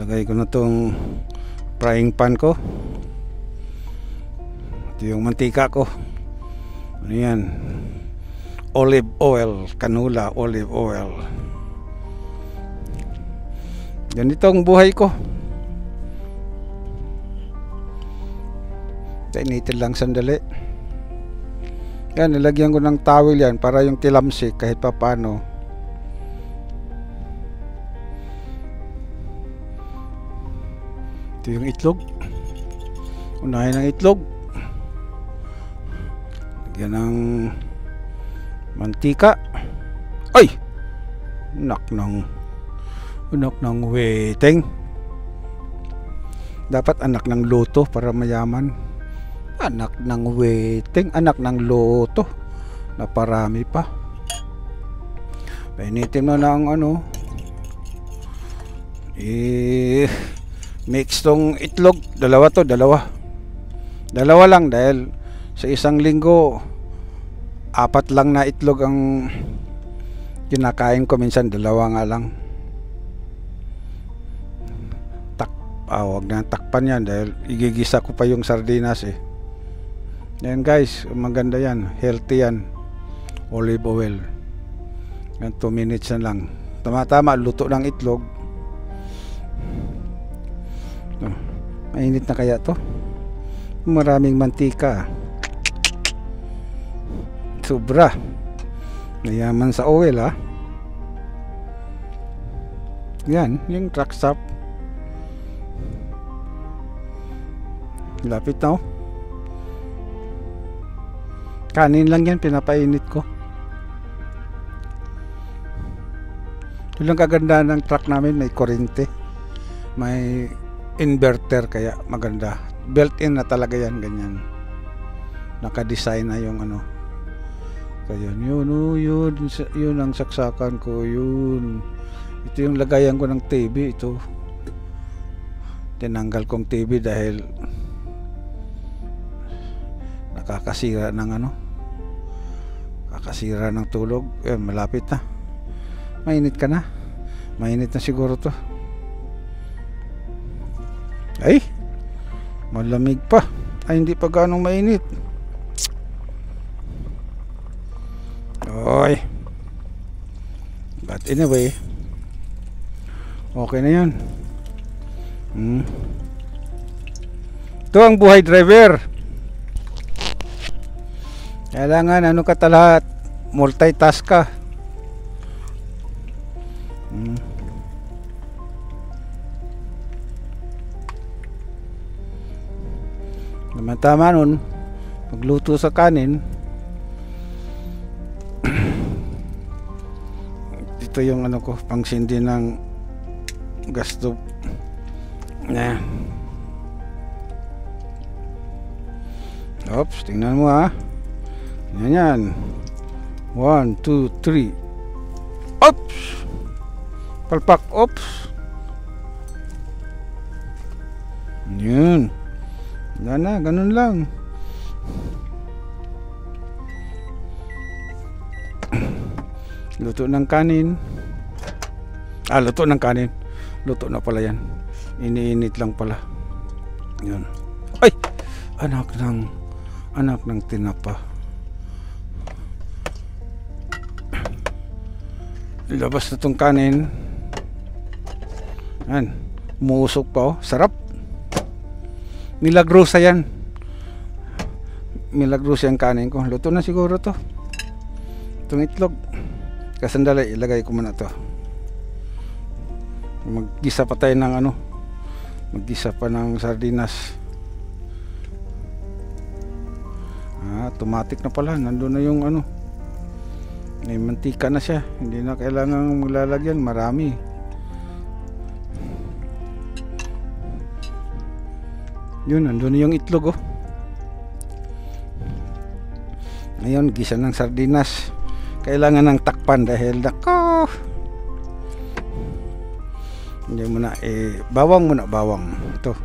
lagay ko na tong frying pan ko. Ito yung mantika ko. Ano yan? Olive oil canola olive oil. Ganito ang buhay ko. Kainitin lang sandali. Yan, nilagyan ko ng towel yan para yung tilamsik kahit pa Ito yung itlog. Unahin ang itlog. Lagyan ng mantika. Ay! Nak ng anak ng waiting. Dapat anak ng luto para mayaman anak ng waiting anak ng loto na parami pa painitin mo na ang ano eh mix tong itlog dalawa to dalawa dalawa lang dahil sa isang linggo apat lang na itlog ang kinakain ko minsan dalawa nga lang tak ah, wag na takpan yan dahil igigisa ko pa yung sardinas eh yan guys, maganda yan. Healthy yan. Olive oil. Yan 2 minutes na lang. Tama-tama, luto ng itlog. Oh, mainit na kaya to? Maraming mantika. Sobra. Nayaman sa oil ha. Yan, yung truck stop. Lapit na oh. Kanin lang yan, pinapainit ko. Yun lang kaganda ng truck namin, may kurente. May inverter kaya maganda. Built-in na talaga yan, ganyan. Naka-design na yung ano. Kaya yun, oh, yun, yun ang saksakan ko, yun. Ito yung lagayan ko ng TV, ito. Tinanggal kong TV dahil nakakasira ng ano kakasira ng tulog eh, malapit na mainit ka na mainit na siguro to ay malamig pa. Ay hindi pa ganong mainit. Oy. But anyway okay na yan hmm. ito ang buhay driver. Kailangan ano ka talahat multitask ka. Hmm. Naman tama nun magluto sa kanin dito yung ano ko pangsindi ng gas stove na Oops, tingnan mo ha. Yan yan. 1, 2, 3. Oops! Palpak, oops! Yun. Wala na, ganun lang. Luto ng kanin. Ah, luto ng kanin. Luto na pala yan. Iniinit lang pala. Yun. Ay! Anak ng anak ng tinapa. Labas na tong kanin. Yan. Umusok pa oh. Sarap. Milagrosa yan. Milagrosa yung kanin ko. Luto na siguro to. Itong itlog. Kasandali, ilagay ko muna to. Maggisa pa tayo ng ano. Maggisa pa ng sardinas. Ah, automatic na pala. Nandun na yung ano may mantika na siya hindi na kailangan maglalagyan marami yun nandun yung itlog oh. Ngayon gisa ng sardinas. Kailangan ng takpan dahil nako. Hindi mo na eh bawang muna bawang. Ito.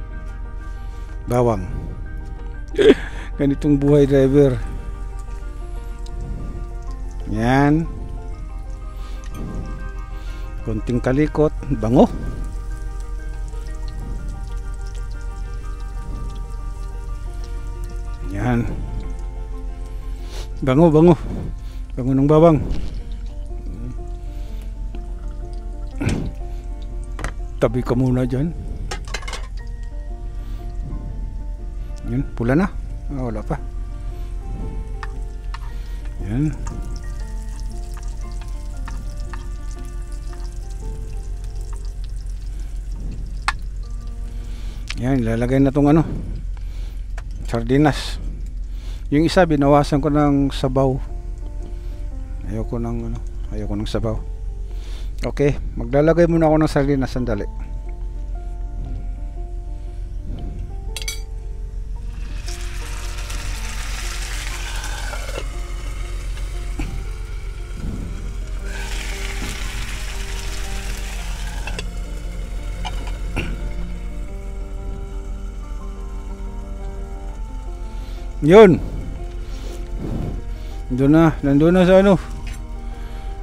Bawang. Ganitong buhay driver. Yan. Kunting kalikot, bango. Bango, bango. Bango ng bawang. Tabi ka muna dyan. Yun, pula na. Ah, wala pa. Yan. Yan, ilalagay na tong ano. Sardinas. Yung isa binawasan ko ng sabaw. Ayoko ng ano, ayoko ng sabaw. Okay, maglalagay muna ako ng sardinas sandali. Yun. Doon na, nandun na sa ano.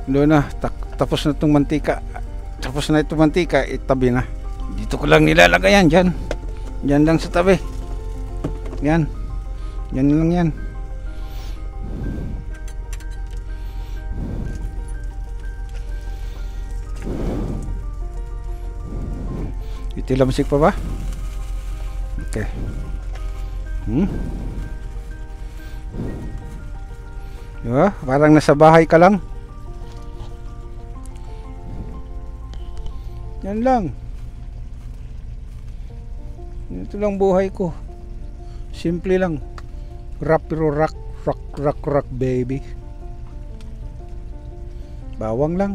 Doon na, tak- tapos na itong mantika. Tapos na itong mantika, itabi na. Dito ko lang nilalagay yan, dyan. Dyan lang sa tabi. Yan. Yan lang yan. Itilamsik pa ba? Okay. Hmm? Diba? Parang nasa bahay ka lang. Yan lang. Ito lang buhay ko. Simple lang. Rap pero rock, rock, rock, rock, baby. Bawang lang.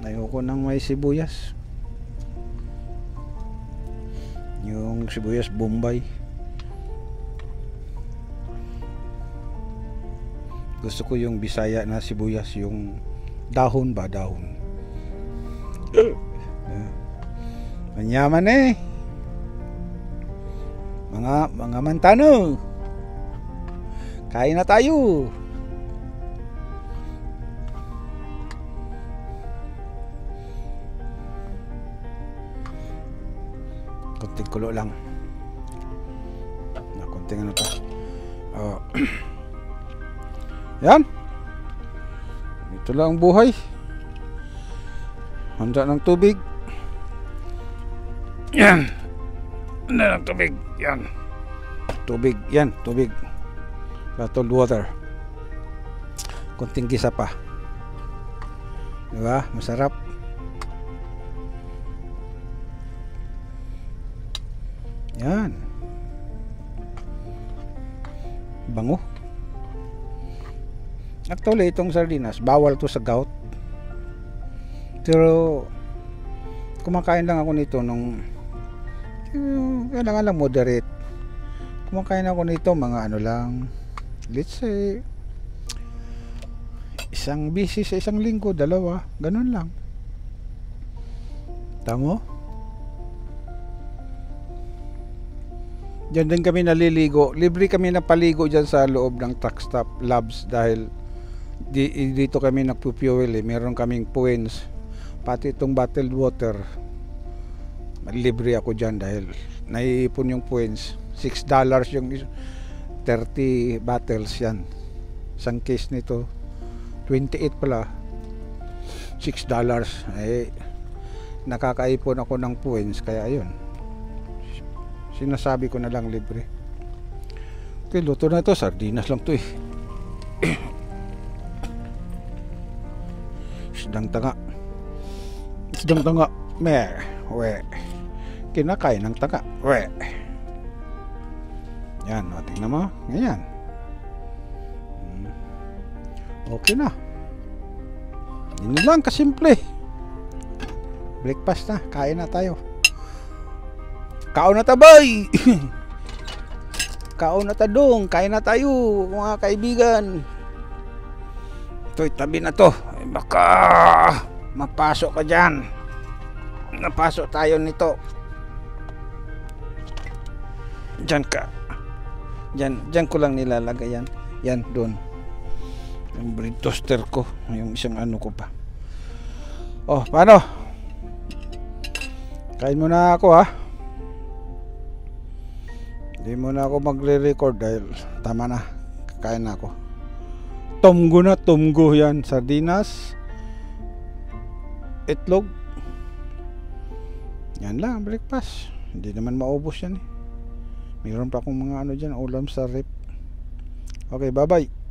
Ayoko nang may sibuyas. Yung sibuyas Bombay. Gusto ko yung Bisaya na sibuyas, yung dahon ba, dahon. Manyaman eh. Mga mga mantano. Kain na tayo. Kunting kulo lang. Na kunting ano pa. Oh. Yan. Ito lang ang buhay. Handa ng tubig. Yan. Handa ng tubig. Yan. Tubig. Yan. Tubig. Bottled water. Kunting gisa pa. Diba? Masarap. Yan. Bango. Actually, itong sardinas, bawal to sa gout. Pero, kumakain lang ako nito nung, uh, kailangan lang moderate. Kumakain ako nito mga ano lang, let's say, isang busy sa isang linggo, dalawa, ganun lang. Tamo? Diyan din kami naliligo. Libre kami na paligo dyan sa loob ng truck stop labs dahil di, dito kami nagpo-fuel eh. Meron kaming points. Pati itong bottled water. Libre ako dyan dahil naiipon yung points. 6 dollars yung 30 bottles yan. Isang case nito 28 pala. 6 dollars. Eh, nakakaipon ako ng points kaya ayun sinasabi ko na lang libre okay luto na to sardinas lang to eh isdang tanga isdang tanga me we. Kinakain ng tanga we. Yan o tingnan mo. Ganyan. Hmm. okay na. Yun lang kasimple. Breakfast na kain na tayo. Kaon na tabay! Kaon na tadong, kain na tayo mga kaibigan. Ito, tabi na to. Ay, baka mapasok ka dyan. Napasok tayo nito. Diyan ka. Diyan, diyan ko lang nilalagay yan. Yan, doon. Yung bread toaster ko. Yung isang ano ko pa. Oh, paano? Kain muna ako ha. Hindi mo na ako magre-record dahil tama na. Kakain na ako. Tumgo na, tumgo yan. Sardinas. Itlog. Yan lang, breakfast. Hindi naman maubos yan eh. Mayroon pa akong mga ano dyan, ulam sa rip. Okay, bye-bye.